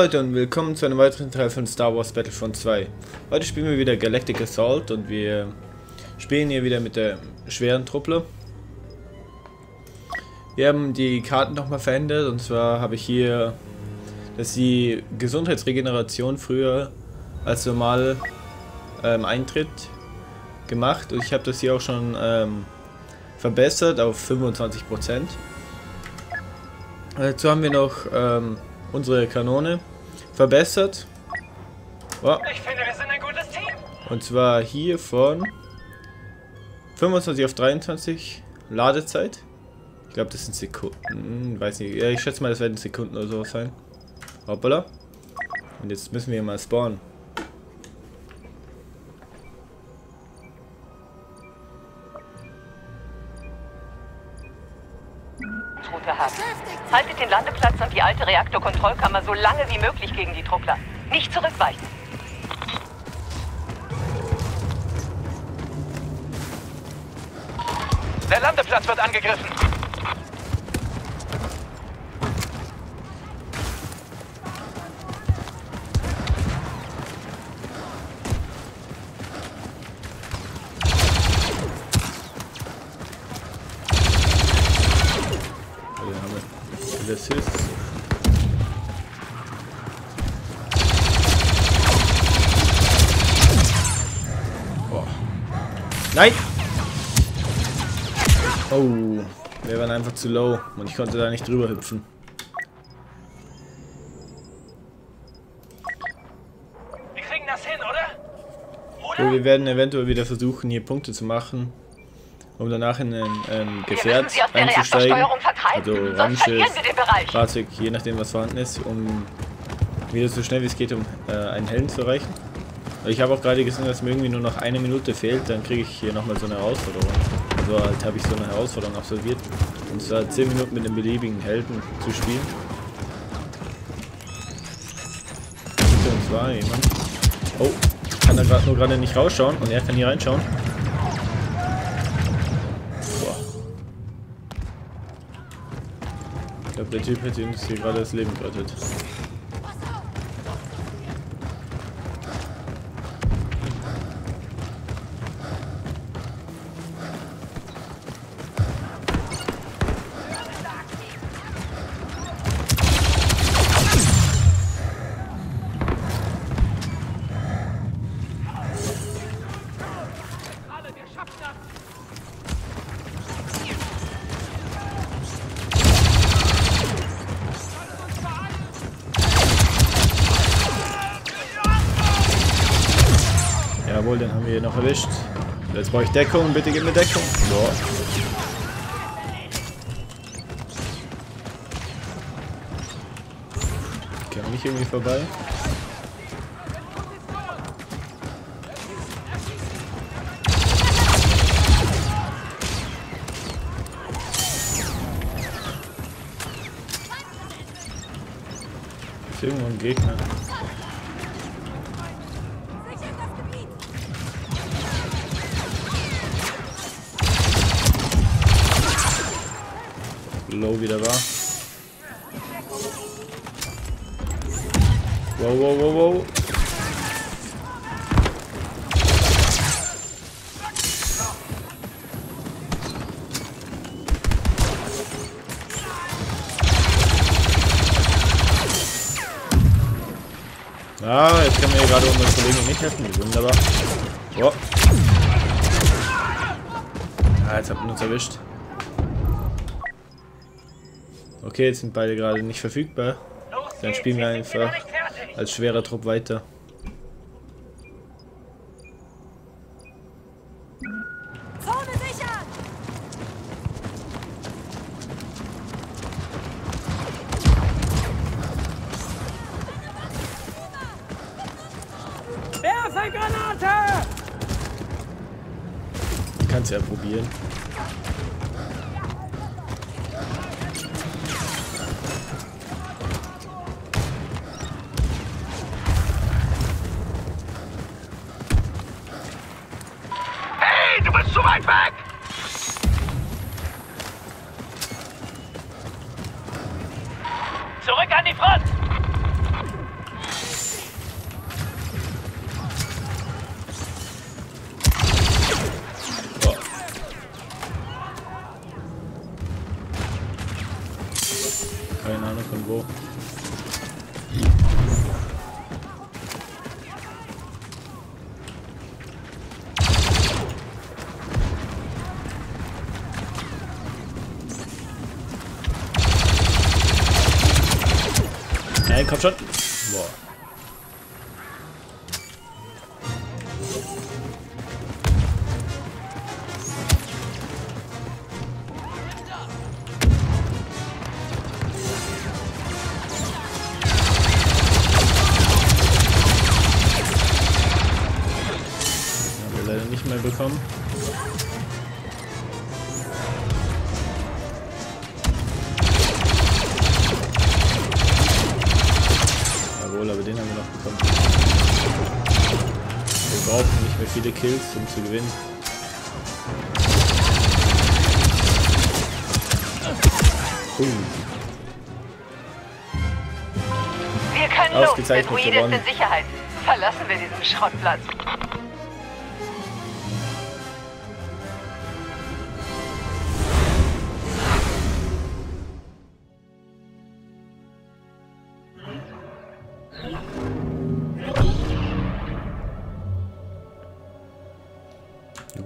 Leute und willkommen zu einem weiteren Teil von Star Wars Battlefront 2. Heute spielen wir wieder Galactic Assault und wir spielen hier wieder mit der schweren Truppe. Wir haben die Karten nochmal verändert und zwar habe ich hier, dass die Gesundheitsregeneration früher als normal ähm, eintritt gemacht und ich habe das hier auch schon ähm, verbessert auf 25%. Dazu haben wir noch ähm, unsere Kanone verbessert. Oh. Finde. Und zwar hier von 25 auf 23 Ladezeit. Ich glaube, das sind Sekunden. Weiß nicht. Ja, ich schätze mal, das werden Sekunden oder sowas sein. Hoppala. Und jetzt müssen wir mal spawnen. Alte Reaktorkontrollkammer so lange wie möglich gegen die Truppler. Nicht zurückweichen. Der Landeplatz wird angegriffen. Assist. Oh. Nein! Oh, wir waren einfach zu low und ich konnte da nicht drüber hüpfen. Wir kriegen das hin, oder? oder? So, wir werden eventuell wieder versuchen, hier Punkte zu machen um danach in ein ähm, Gefährt einzusteigen. Also Raumschiff, Fahrzeug, je nachdem was vorhanden ist, um wieder so schnell wie es geht, um äh, einen Helden zu erreichen. Ich habe auch gerade gesehen, dass mir irgendwie nur noch eine Minute fehlt, dann kriege ich hier nochmal so eine Herausforderung. Also halt habe ich so eine Herausforderung absolviert. Zwar 10 Minuten mit einem beliebigen Helden zu spielen. Hinter uns jemand. Oh, kann da gerade nur gerade nicht rausschauen und er kann hier reinschauen. glaube, der Typ hätte uns hier gerade das Leben gerettet. Jawohl, den haben wir hier noch erwischt. Jetzt brauche ich Deckung. Bitte gib mir Deckung. Boah. Kann ich irgendwie vorbei? Irgendwo ein Gegner. Low wieder war. Wow, wow, wow, wow. Ah, jetzt kann mir gerade unsere Kollegen nicht helfen. Wunderbar. Oh. Ah, jetzt habt ihr uns erwischt. Okay, jetzt sind beide gerade nicht verfügbar. Dann spielen wir einfach als schwerer Trupp weiter. Komm schon. Boah. nicht mehr bekommen. Jawohl, aber den haben wir noch bekommen. Wir brauchen nicht mehr viele Kills, um zu gewinnen. Uh. Wir können los, der Druide ist in Sicherheit. Verlassen wir diesen Schrottplatz.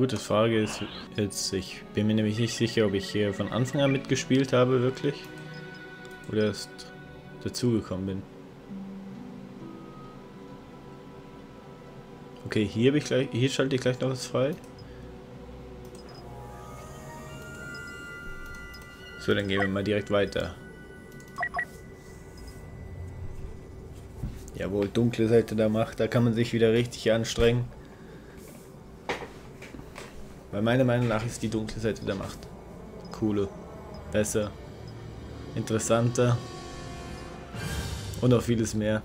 Gute Frage ist jetzt, ich bin mir nämlich nicht sicher, ob ich hier von Anfang an mitgespielt habe, wirklich. Oder erst dazugekommen bin. Okay, hier, ich gleich, hier schalte ich gleich noch was frei. So, dann gehen wir mal direkt weiter. Jawohl, dunkle Seite der Macht, da kann man sich wieder richtig anstrengen. Weil meiner Meinung nach ist die dunkle Seite der Macht cooler, besser, interessanter und auch vieles mehr.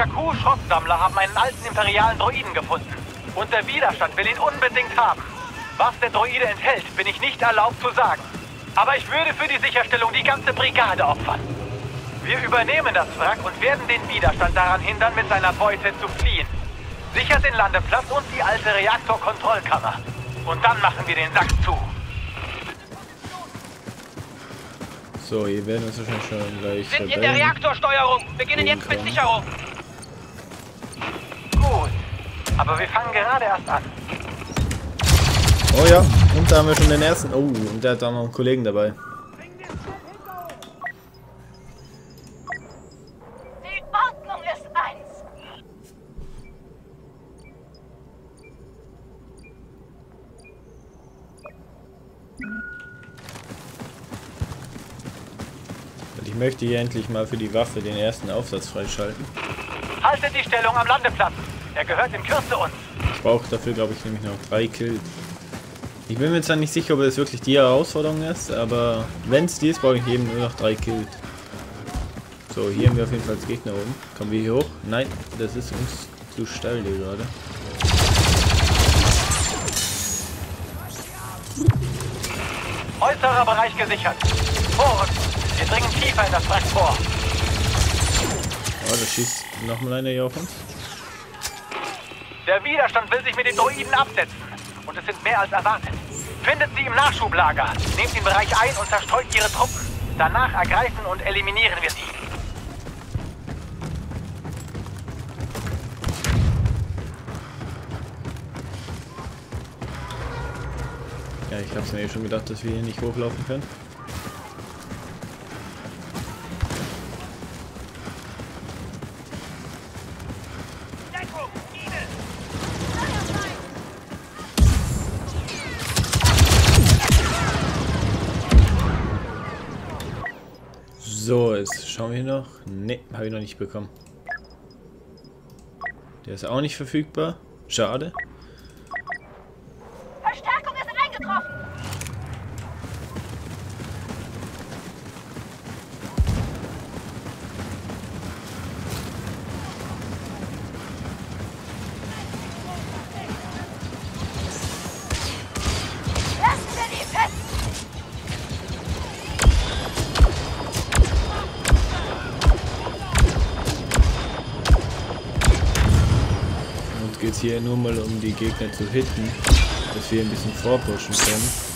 Jakku-Schrottsammler haben einen alten imperialen Droiden gefunden. Und der Widerstand will ihn unbedingt haben. Was der Droide enthält, bin ich nicht erlaubt zu sagen. Aber ich würde für die Sicherstellung die ganze Brigade opfern. Wir übernehmen das Wrack und werden den Widerstand daran hindern, mit seiner Beute zu fliehen. Sichert den Landeplatz und die alte Reaktorkontrollkammer. Und dann machen wir den Sack zu. So, hier werden wir wahrscheinlich schon gleich. Sind in der Reaktorsteuerung. Beginnen jetzt mit Sicherung. Aber wir fangen gerade erst an. Oh ja, und da haben wir schon den ersten. Oh, und der hat auch noch einen Kollegen dabei. Die Ordnung ist eins. Ich möchte hier endlich mal für die Waffe den ersten Aufsatz freischalten. Haltet die Stellung am Landeplatz. Er gehört in Kürze uns. Ich brauche dafür, glaube ich, nämlich noch drei Kills. Ich bin mir zwar nicht sicher, ob es wirklich die Herausforderung ist, aber wenn es die ist, brauche ich eben nur noch drei Kills. So, hier haben wir auf jeden Fall das Gegner oben. Kommen wir hier hoch? Nein, das ist uns zu steil hier gerade. Äußerer Bereich gesichert. Vor uns. Wir dringen tiefer in das Wreck vor. Oh, da schießt nochmal einer hier auf uns. Der Widerstand will sich mit den Droiden absetzen. Und es sind mehr als erwartet. Findet sie im Nachschublager. Nehmt den Bereich ein und zerstreut ihre Truppen. Danach ergreifen und eliminieren wir sie. Ja, ich hab's mir eh schon gedacht, dass wir hier nicht hochlaufen können. Noch. Ne, habe ich noch nicht bekommen. Der ist auch nicht verfügbar. Schade. hier nur mal, um die Gegner zu hitten, dass wir ein bisschen vorpushen können.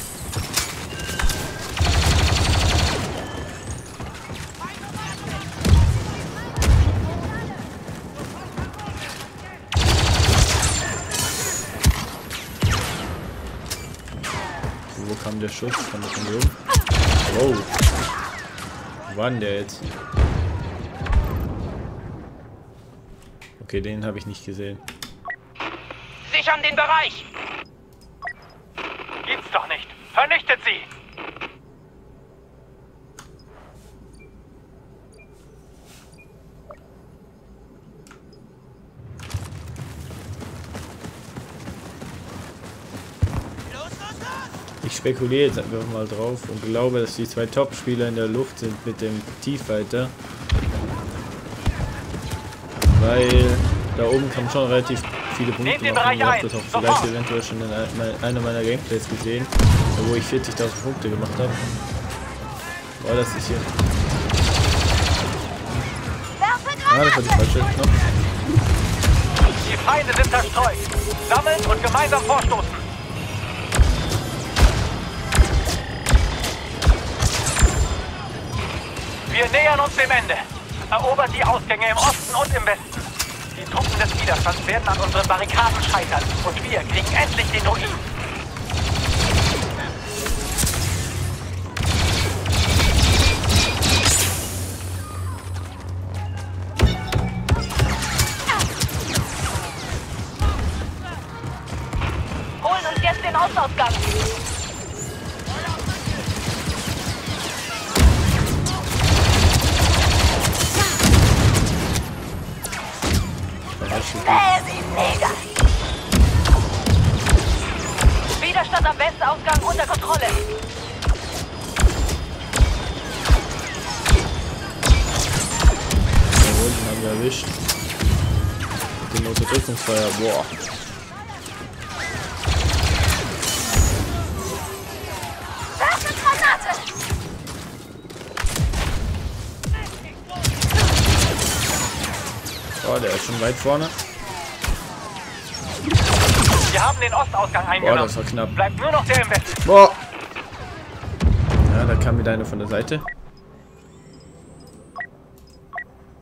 Wo kam der Schuss? Kam das von oben? Wow. Wann der jetzt? Okay, den habe ich nicht gesehen. Sichern den Bereich! Gibt's doch nicht! Vernichtet sie! Ich spekuliere jetzt einfach mal drauf und glaube, dass die zwei Top-Spieler in der Luft sind mit dem Tiefweiter. Weil da oben kann man schon relativ viele Punkte machen. Ihr habt das auch vielleicht eventuell schon in einer meiner Gameplays gesehen, wo ich 40.000 Punkte gemacht habe. Boah, das ist hier. Ah, das war die falsche Knopf. Die Feinde sind zerstreut. Sammeln und gemeinsam vorstoßen. Wir nähern uns dem Ende. Erobert die Ausgänge im Osten und im Westen. Die Truppen des Widerstands werden an unseren Barrikaden scheitern. Und wir kriegen endlich den Ruin. Unterdrückungsfeuer, boah. Oh, der ist schon weit vorne. Wir haben den Ostausgang eingenommen. Boah, das war knapp. Bleibt nur noch der im Westen. Boah. Ja, da kam wieder einer von der Seite.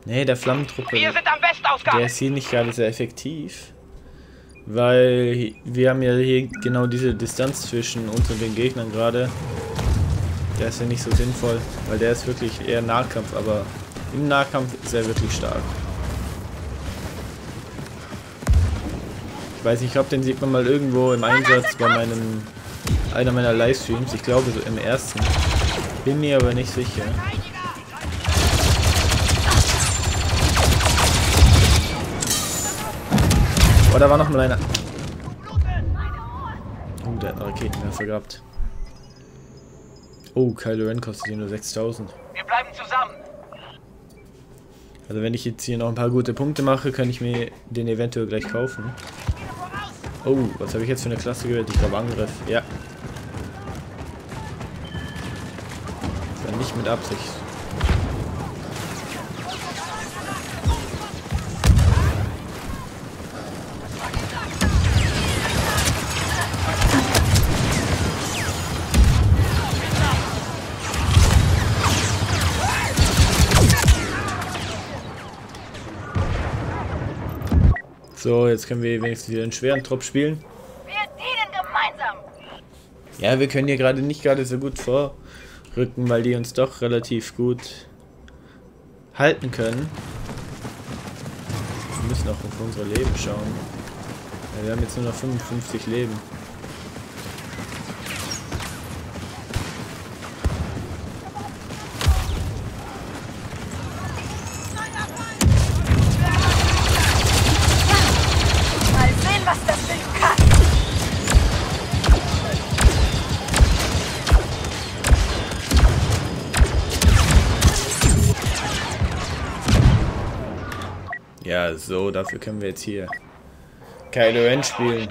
Nee, der Flammentruppe, Wir sind am Westausgang. der ist hier nicht gerade sehr effektiv. Weil wir haben ja hier genau diese Distanz zwischen uns und den Gegnern gerade. Der ist ja nicht so sinnvoll, weil der ist wirklich eher Nahkampf, aber im Nahkampf ist er wirklich stark. Ich weiß nicht, ich glaube, den sieht man mal irgendwo im Einsatz bei meinem einer meiner Livestreams. Ich glaube so im ersten. Bin mir aber nicht sicher. Oh, da war noch mal einer. Oh, der hat eine Raketenwerfer gehabt. Oh, Kylo Ren kostet hier nur 6000. Wir bleiben zusammen. Also wenn ich jetzt hier noch ein paar gute Punkte mache, kann ich mir den eventuell gleich kaufen. Oh, was habe ich jetzt für eine Klasse gewählt? Ich glaube Angriff. Ja. Das war nicht mit Absicht. So, jetzt können wir wenigstens wieder einen schweren Trupp spielen. Wir dienen gemeinsam. Ja, wir können hier gerade nicht gerade so gut vorrücken, weil die uns doch relativ gut halten können. Wir müssen auch auf unsere Leben schauen. Ja, wir haben jetzt nur noch 55 Leben. So, dafür können wir jetzt hier Kylo Ren spielen.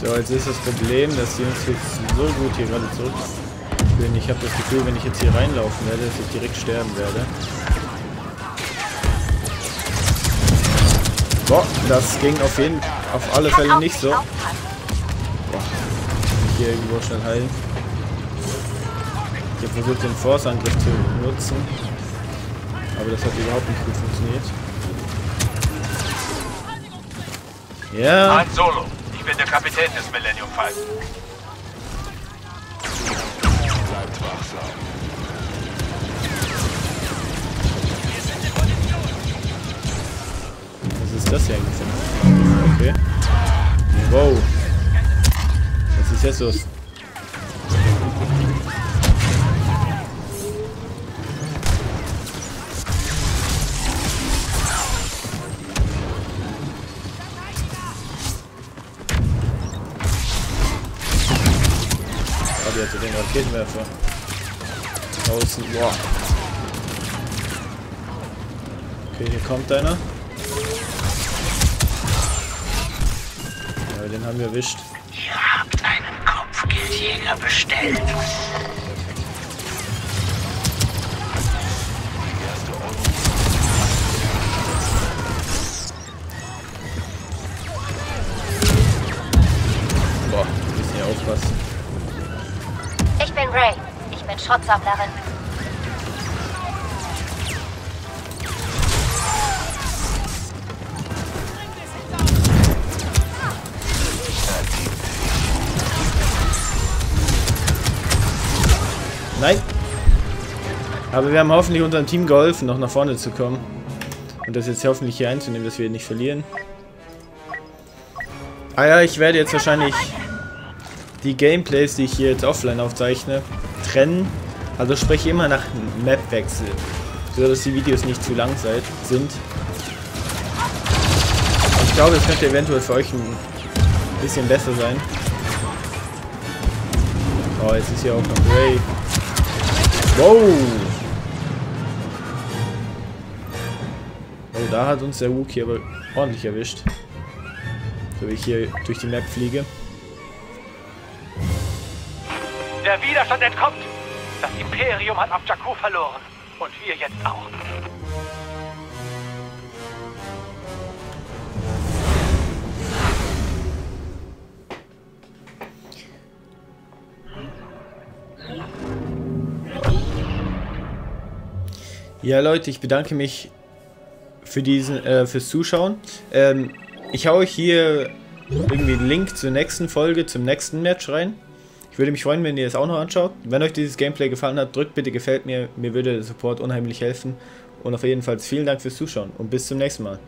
So, jetzt ist das Problem, dass die uns jetzt so gut hier gerade zurückführen. Ich habe das Gefühl, wenn ich jetzt hier reinlaufen werde, dass ich direkt sterben werde. Boah, das ging auf jeden auf alle Fälle nicht so. Boah. hier irgendwo schnell heilen. Ich habe versucht den Force-Angriff zu nutzen. Aber das hat überhaupt nicht gut funktioniert. Ja. Han Solo, ich bin der Kapitän des Millennium Falcon. Bleibt wachsam. Ist das hier eigentlich? Okay. Wow. Was ist jetzt los? die hatte den Raketenwerfer. Außen. Boah. Okay, hier kommt einer. Haben wir erwischt. Ihr habt einen Kopfgeldjäger bestellt. Boah, wir müssen hier aufpassen bin Ray. Ich bin Schrottsammlerin. Nein. Aber wir haben hoffentlich unserem Team geholfen, noch nach vorne zu kommen. Und das jetzt hoffentlich hier einzunehmen, dass wir nicht verlieren. Ah ja, ich werde jetzt wahrscheinlich die Gameplays, die ich hier jetzt offline aufzeichne, trennen. Also spreche immer nach Mapwechsel, so dass die Videos nicht zu lang sind. Ich glaube, es könnte eventuell für euch ein bisschen besser sein. Oh, jetzt ist hier auch noch Ray. Wow! Oh, da hat uns der Wookie aber ordentlich erwischt. So wie ich hier durch die Map fliege. Der Widerstand entkommt. Das Imperium hat auf Jakku verloren. Und wir jetzt auch. Ja, Leute, ich bedanke mich für diesen, äh, fürs Zuschauen. Ähm, ich haue euch hier irgendwie einen Link zur nächsten Folge, zum nächsten Match rein. Ich würde mich freuen, wenn ihr es auch noch anschaut. Wenn euch dieses Gameplay gefallen hat, drückt bitte gefällt mir. Mir würde der Support unheimlich helfen. Und auf jeden Fall vielen Dank fürs Zuschauen und bis zum nächsten Mal.